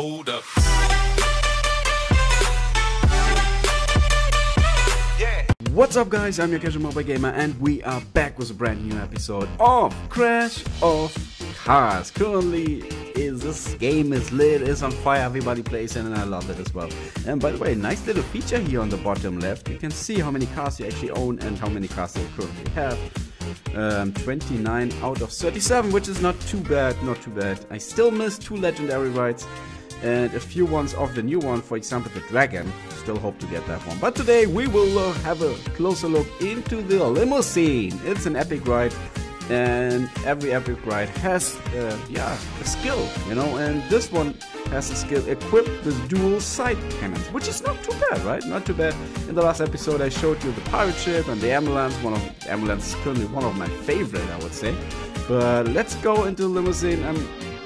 Hold up. What's up guys, I'm your casual mobile gamer and we are back with a brand new episode of Crash of Cars. Currently is this game is lit, is on fire, everybody plays and I love it as well. And by the way, nice little feature here on the bottom left. You can see how many cars you actually own and how many cars you currently have. Um, 29 out of 37, which is not too bad, not too bad. I still miss two legendary rides and a few ones of the new one, for example the Dragon. Still hope to get that one. But today we will uh, have a closer look into the limousine. It's an epic ride and every epic ride has uh, yeah a skill you know and this one has a skill equipped with dual side cannons which is not too bad right not too bad in the last episode i showed you the pirate ship and the ambulance one of ambulance is currently one of my favorite i would say but let's go into the limousine and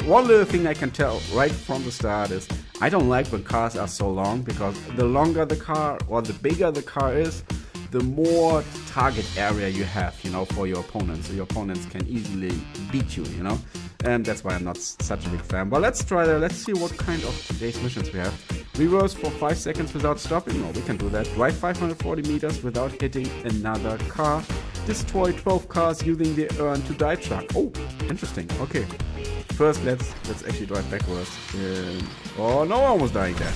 one little thing I can tell right from the start is I don't like when cars are so long because the longer the car or the bigger the car is, the more target area you have, you know, for your opponents. So your opponents can easily beat you, you know. And that's why I'm not such a big fan. But let's try that. Let's see what kind of today's missions we have. Reverse for 5 seconds without stopping. No, we can do that. Drive 540 meters without hitting another car. Destroy 12 cars using the earn to die truck. Oh, interesting. Okay. First, let's let's actually drive backwards. Um, oh no, almost dying there.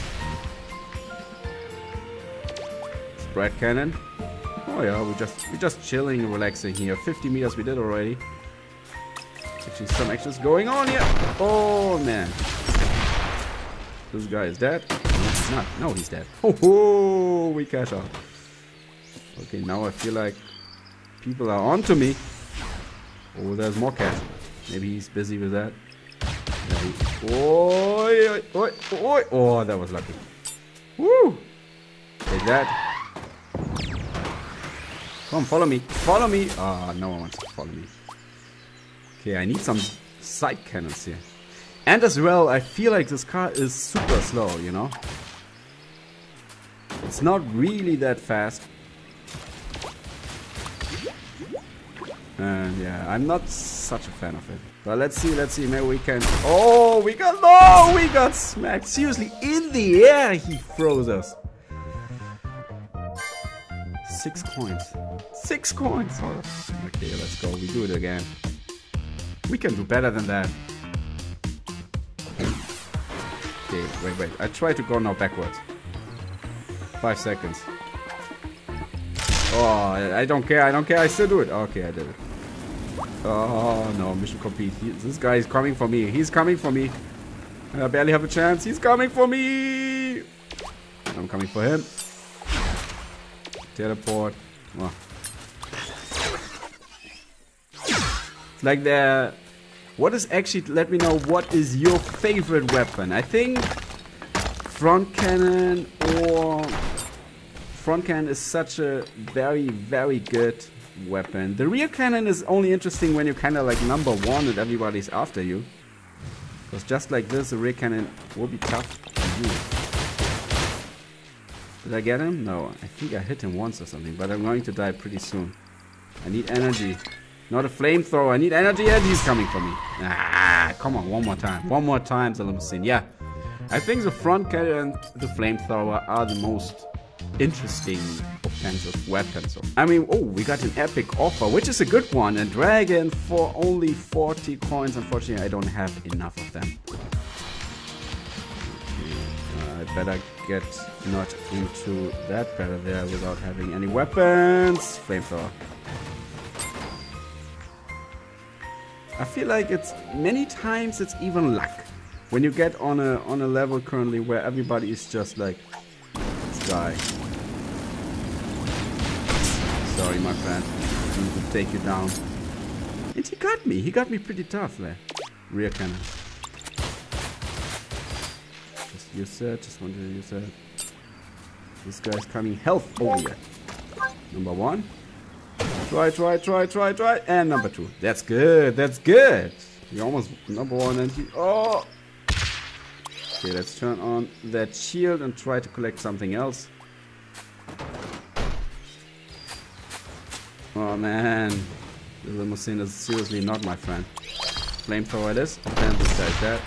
Spread cannon. Oh yeah, we just we're just chilling and relaxing here. 50 meters we did already. Actually, some actions going on here. Oh man, this guy is dead. No, he's not. No, he's dead. Oh, ho, we cash out. Okay, now I feel like people are onto me. Oh, there's more cash. Maybe he's busy with that. Oi, oi, oi. Oh, that was lucky. Woo! Take that. Come, follow me. Follow me. Ah, oh, no one wants to follow me. Okay, I need some side cannons here. And as well, I feel like this car is super slow, you know? It's not really that fast. And yeah, I'm not such a fan of it. But let's see, let's see, maybe we can... Oh, we got... No, we got smacked. Seriously, in the air he froze us. Six coins. Six coins. Oh, okay, let's go. We do it again. We can do better than that. Okay, wait, wait. I try to go now backwards. Five seconds. Oh, I don't care. I don't care. I still do it. Okay, I did it. Oh no, mission complete. He, this guy is coming for me. He's coming for me. I barely have a chance. He's coming for me. I'm coming for him. Teleport. Oh. It's like the... What is actually... Let me know what is your favorite weapon. I think front cannon or... Front cannon is such a very, very good weapon. The rear cannon is only interesting when you're kind of like number one and everybody's after you. Because just like this, the rear cannon will be tough to use. Did I get him? No, I think I hit him once or something, but I'm going to die pretty soon. I need energy. Not a flamethrower, I need energy and he's coming for me. Ah, come on, one more time. One more time, the. Yeah, I think the front cannon and the flamethrower are the most interesting offensive weapons. So, I mean, oh, we got an epic offer, which is a good one. A dragon for only 40 coins. Unfortunately, I don't have enough of them. Uh, I better get not into that better there without having any weapons. Flamethrower. I feel like it's many times it's even luck when you get on a on a level currently where everybody is just like this guy Sorry, my friend. I need to take you down. And he got me. He got me pretty tough there. Rear cannon. Just use that. Just wanted to use that. This guy's coming health over here. Number one. Try, try, try, try, try. And number two. That's good. That's good. You almost number one and he... Oh! Okay, let's turn on that shield and try to collect something else. Oh man, the limousine is seriously not my friend. Flamethrower it is, this guy's dead.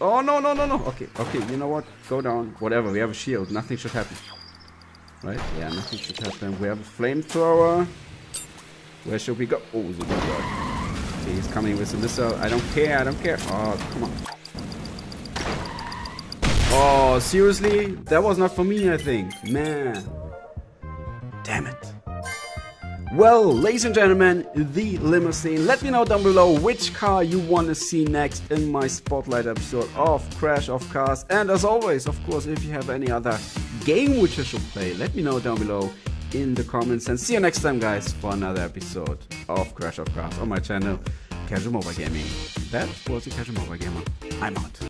Oh, no, no, no, no. Okay, okay, you know what? Go down. Whatever, we have a shield. Nothing should happen. Right? Yeah, nothing should happen. We have a flamethrower. Where should we go? Oh. Okay, he's coming with a missile. I don't care, I don't care. Oh, come on. Oh, seriously? That was not for me, I think. Man. Damn it. Well, ladies and gentlemen, the limousine. Let me know down below which car you want to see next in my spotlight episode of Crash of Cars. And as always, of course, if you have any other game which I should play, let me know down below in the comments. And see you next time, guys, for another episode of Crash of Cars on my channel, Casual Mobile Gaming. That was the Casual Mobile Gamer. I'm out.